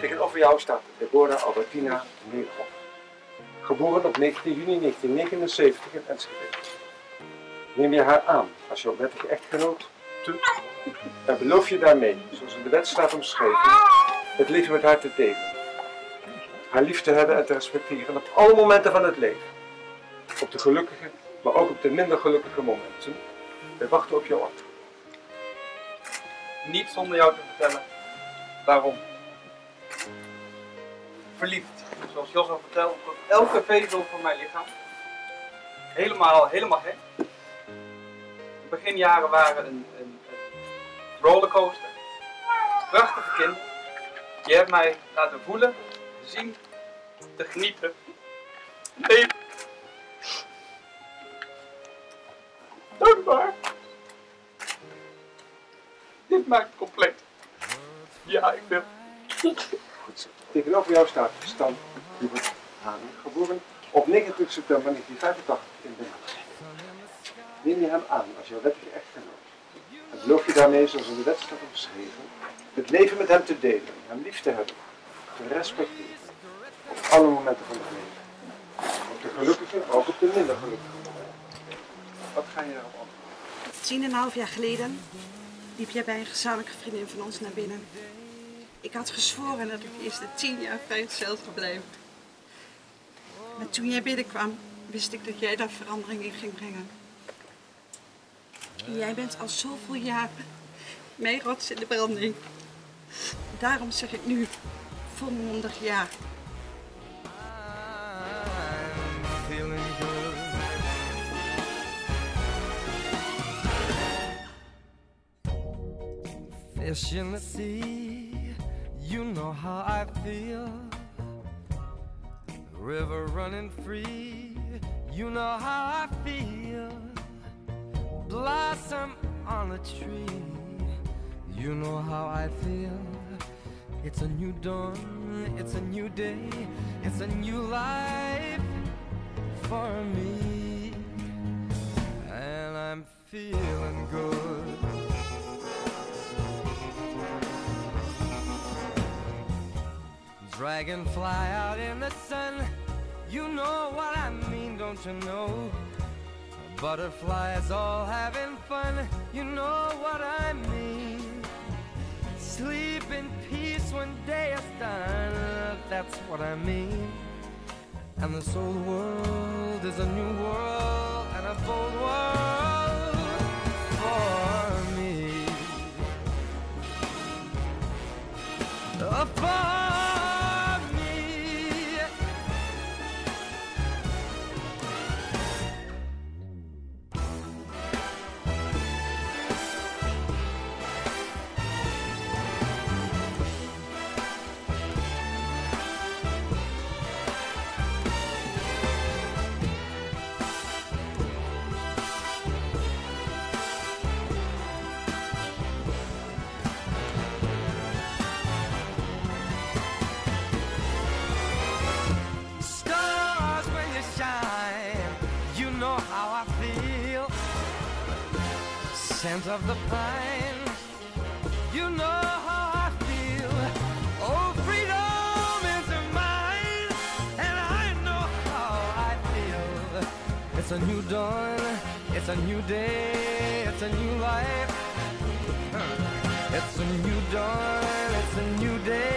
Tegenover jou staat Deborah Albertina Nederhoff. Geboren op 19 juni 1979 in Enschede. Neem je haar aan als jouw wettige echtgenoot te, en beloof je daarmee, zoals in de wet staat omschreven, het leven met haar te delen. Haar lief te hebben en te respecteren op alle momenten van het leven. Op de gelukkige, maar ook op de minder gelukkige momenten. Wij wachten op jouw antwoord. Niet zonder jou te vertellen waarom. Verliefd, zoals Jos al vertelde, tot elke vezel van mijn lichaam. Helemaal, helemaal gek. Beginjaren waren een, een, een rollercoaster. Prachtige kind. Je hebt mij laten voelen, zien, te genieten. Nee. Dankbaar. Dit maakt het compleet. Ja, ik ben. Goed zo. Tegenover jou staat Stan Hubert Hanen, geboren op 29 september 1985 in Den Haag. Neem je hem aan als jouw wettige echtgenoot. En beloof je daarmee, zoals in de wet staat het leven met hem te delen, hem lief te hebben, te respecteren, op alle momenten van het leven. Op de gelukkige, ook op de minder gelukkige momenten. Wat ga je daarop antwoorden? Tien en een half jaar geleden liep jij bij een gezamenlijke vriendin van ons naar binnen. Ik had gezworen dat ik de eerste tien jaar vrijgesteld zou blijven. Maar toen jij binnenkwam, wist ik dat jij daar verandering in ging brengen. Jij bent al zoveel jaren mijn rots in de branding. Daarom zeg ik nu volmondig ja. Fish in the sea, you know how I feel. River running free, you know how I feel. Blossom on a tree, you know how I feel. It's a new dawn, it's a new day, it's a new life for me. And I'm feeling good. Dragonfly out in the sun, you know what I mean, don't you know? Butterflies all having fun, you know what I mean. Sleep in peace when day is done, that's what I mean. And this old world is a new world and a bold world for me. For Scent of the pine, you know how I feel. Oh, freedom is mine, and I know how I feel. It's a new dawn, it's a new day, it's a new life. It's a new dawn, it's a new day,